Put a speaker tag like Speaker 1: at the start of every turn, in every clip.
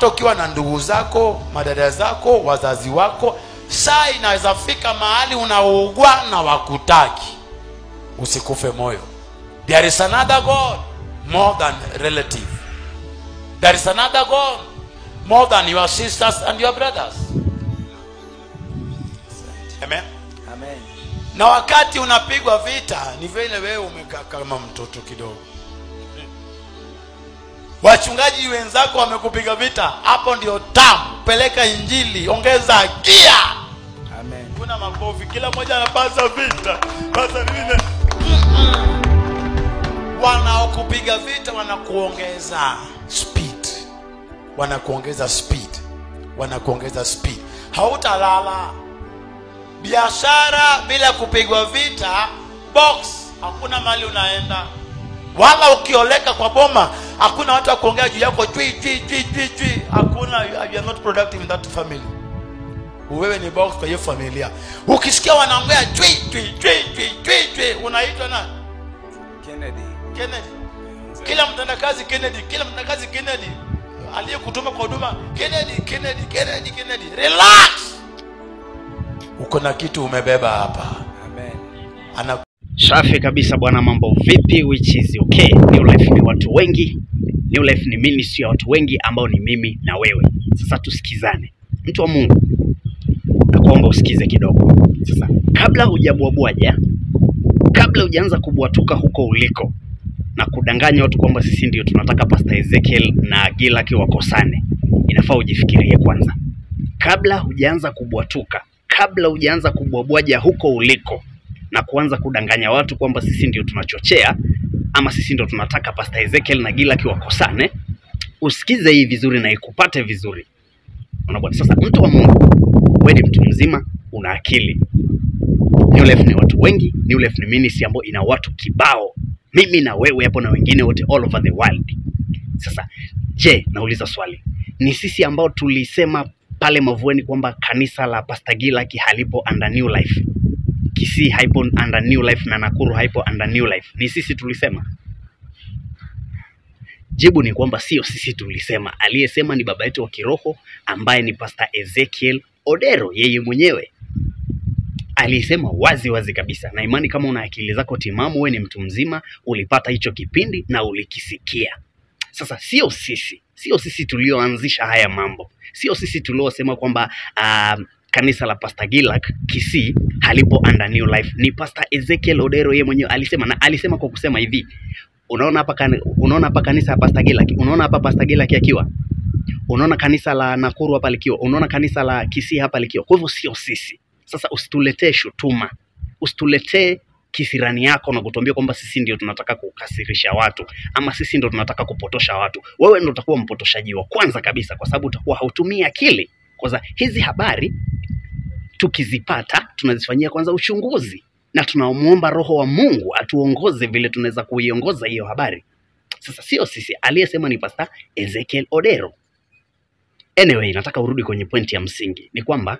Speaker 1: hata ukiwa na ndugu zako madada zako wazazi wako saa inaweza fika mahali unaugwa na wakutaki. Usikufe moyo. There is another god more than relative. There is another god more than your sisters and your brothers. Amen.
Speaker 2: Amen.
Speaker 1: na wakati unapigwa vita ni vile wewe umekaa kama mtoto kidogo wachungaji wenzako wamekupiga vita. Hapo ndio tamu. Peleka injili ongeza gia.
Speaker 2: Amen.
Speaker 1: kuna makofi. Kila mmoja anapaza vita. Pasa vile wanaokupiga vita wanakuongeza speed. Wanakuongeza speed. Wanakuongeza speed. Hautalala. Biashara bila kupigwa vita box. Hakuna mali unaenda wala ukioleka kwa boma hakuna watu wa kuongea juu yako chui chui chui chui chui hakuna you are not productive in that family. Wewe ni box kwa hiyo familia. Ukisikia wanaongea chui chui chui chui chui chui unaitwa na
Speaker 2: Kennedy.
Speaker 1: Kennedy. Kila mtendakazi Kennedy kila mtendakazi Kennedy. Aliyekutuma kwa huduma Kennedy Kennedy Kennedy Kennedy. Relax! Uko na kitu umebeba hapa.
Speaker 2: Amen.
Speaker 1: ana
Speaker 3: Safi kabisa bwana, mambo vipi? Which is okay. New Life ni watu wengi, New Life ni ministry ya watu wengi ambao ni mimi na wewe. Sasa tusikizane, mtu wa Mungu, nakuomba usikize kidogo. Sasa kabla hujabwabwaja, kabla hujaanza kubwatuka huko uliko na kudanganya watu kwamba sisi ndio tunataka Pastor Ezekiel na Gilaki wakosane, inafaa ujifikirie kwanza, kabla hujaanza kubwatuka, kabla hujaanza kubwabwaja huko uliko na kuanza kudanganya watu kwamba sisi ndio tunachochea ama sisi ndio tunataka Pastor Ezekiel na Gilaki wakosane, usikize hii vizuri na ikupate vizuri. Unaona? Sasa mtu wa Mungu, wewe ni mtu mzima, una akili. New Life ni watu wengi, New Life ni ministry ambayo ina watu kibao, mimi na wewe hapo na wengine wote all over the world. Sasa je, nauliza swali, ni sisi ambao tulisema pale Mavueni kwamba kanisa la Pastor Gilaki halipo under New Life Kisii haipo under New Life na Nakuru haipo under New Life. Ni sisi tulisema? Jibu ni kwamba sio sisi tulisema. Aliyesema ni baba yetu wa kiroho ambaye ni Pastor Ezekiel Odero, yeye mwenyewe alisema wazi wazi kabisa, na imani kama una akili zako timamu, wewe ni mtu mzima, ulipata hicho kipindi na ulikisikia. Sasa sio sisi, sio sisi tulioanzisha haya mambo, sio sisi tuliosema kwamba uh, kanisa la Pastor Gilak Kisii halipo under New Life. Ni Pastor Ezekiel Odero yeye mwenyewe alisema, na alisema kwa kusema hivi, unaona hapa kan, unaona hapa kanisa la Pastor Gilak, unaona hapa Pastor Gilak akiwa unaona kanisa la Nakuru hapa likiwa, unaona kanisa la Kisii hapa likiwa. Kwa hivyo sio sisi. Sasa usituletee shutuma, usituletee kisirani yako na kutuambia kwamba sisi ndio tunataka kukasirisha watu ama sisi ndio tunataka kupotosha watu. Wewe ndio utakuwa mpotoshaji wa kwanza kabisa, kwa sababu utakuwa hautumii akili. Kwanza hizi habari tukizipata tunazifanyia kwanza uchunguzi na tunamwomba Roho wa Mungu atuongoze vile tunaweza kuiongoza hiyo habari. Sasa sio sisi, aliyesema ni Pasta Ezekiel Odero. Anyway, nataka urudi kwenye pointi ya msingi, ni kwamba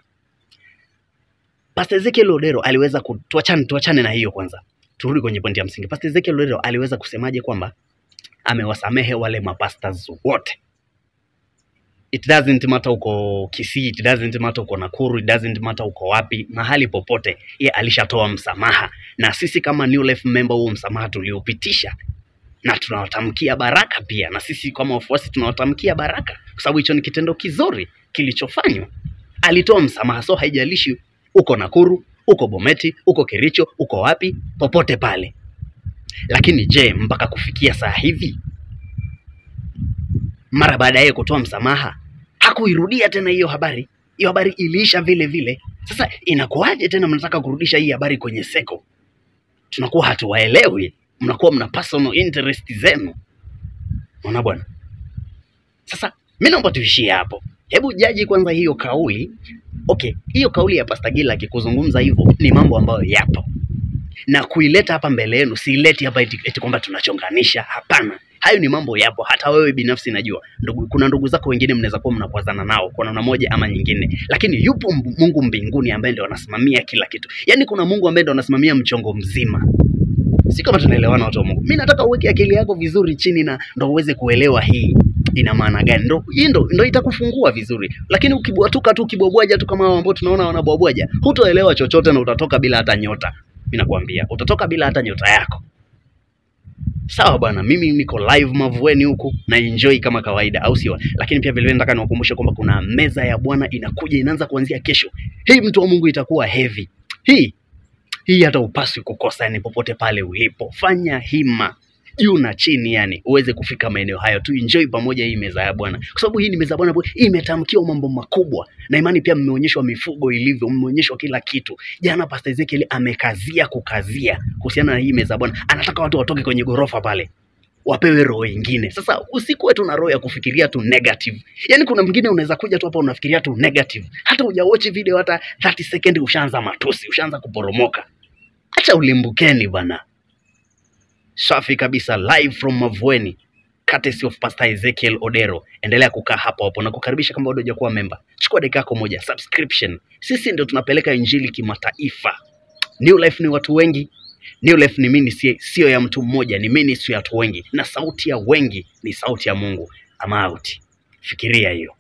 Speaker 3: Pastor Ezekiel Odero aliweza tuachane, tuachane na hiyo kwanza, turudi kwenye pointi ya msingi. Pastor Ezekiel Odero aliweza kusemaje kwamba amewasamehe wale mapastors wote it doesn't matter uko Kisii, it doesn't matter uko Nakuru, it doesn't matter uko wapi, mahali popote, yeye alishatoa msamaha, na sisi kama New Life member, huo msamaha tuliupitisha na tunawatamkia baraka pia, na sisi kama wafuasi tunawatamkia baraka, kwa sababu hicho ni kitendo kizuri kilichofanywa. Alitoa msamaha, so haijalishi uko Nakuru, uko Bometi, uko Kericho, uko wapi, popote pale. Lakini je, mpaka kufikia saa hivi mara baada ya kutoa msamaha hakuirudia tena hiyo habari. Hiyo habari iliisha vile vile. Sasa inakuwaje tena mnataka kurudisha hii habari kwenye seko? Tunakuwa hatuwaelewi, mnakuwa mna personal interest zenu. Unaona bwana? Sasa mimi naomba tuishie hapo. Hebu jaji kwanza hiyo kauli. Okay, hiyo kauli ya Pastor Gila akikuzungumza hivyo ni mambo ambayo yapo na kuileta hapa mbele yenu, siileti hapa eti kwamba tunachonganisha. Hapana, hayo ni mambo yapo, hata wewe binafsi najua. Ndugu, kuna ndugu zako wengine mnaweza kuwa mnakwazana nao kwa namna moja ama nyingine, lakini yupo Mungu mbinguni ambaye ndio anasimamia kila kitu. Yaani kuna Mungu ambaye ndio anasimamia mchongo mzima. Si kama tunaelewana watu wa Mungu. Mimi nataka uweke akili yako vizuri chini na ndo uweze kuelewa hii. ina maana gani? Ndo hii ndo, ndo itakufungua vizuri, lakini ukibwatuka tu ukibwabwaja tu kama ambao tunaona wanabwabwaja, hutoelewa chochote na utatoka bila hata nyota. Mimi nakwambia utatoka bila hata nyota yako. Sawa bwana, mimi niko live Mavueni huku na enjoy kama kawaida, au sio? Lakini pia vilevile nataka niwakumbushe kwamba kuna meza ya Bwana inakuja, inaanza kuanzia kesho. Hii mtu wa Mungu itakuwa heavy hii hii, hata upaswi kukosa. Yani popote pale ulipo, fanya hima juu na chini, yani uweze kufika maeneo hayo tu, enjoy pamoja hii meza ya Bwana, kwa sababu hii ni meza ya Bwana imetamkiwa mambo makubwa, na imani pia mmeonyeshwa mifugo ilivyo, mmeonyeshwa kila kitu. Jana Pastor Ezekiel amekazia kukazia kuhusiana na hii meza ya Bwana, anataka watu watoke kwenye gorofa pale wapewe roho ingine. Sasa usikuwe tu na roho ya kufikiria tu negative. Yaani kuna mwingine unaweza kuja tu hapa unafikiria tu negative, hata hujawatch video hata 30 second ushaanza matusi, ushaanza kuporomoka. Acha ulimbukeni bana. Safi kabisa, live from Mavueni, courtesy of Pastor Ezekiel Odero. Endelea kukaa hapo hapo na kukaribisha kama bado hujakuwa member. Chukua dakika yako moja, subscription. Sisi ndio tunapeleka injili kimataifa. New Life ni watu wengi, New Life ni ministry sio ya mtu mmoja, ni ministry ya watu wengi, na sauti ya wengi ni sauti ya Mungu. I'm out. Fikiria hiyo.